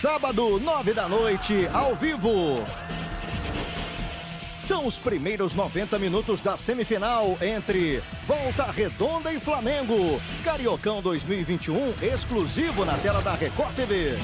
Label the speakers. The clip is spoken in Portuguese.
Speaker 1: sábado, nove da noite, ao vivo. São os primeiros 90 minutos da semifinal entre Volta Redonda e Flamengo. Cariocão 2021, exclusivo na tela da Record TV.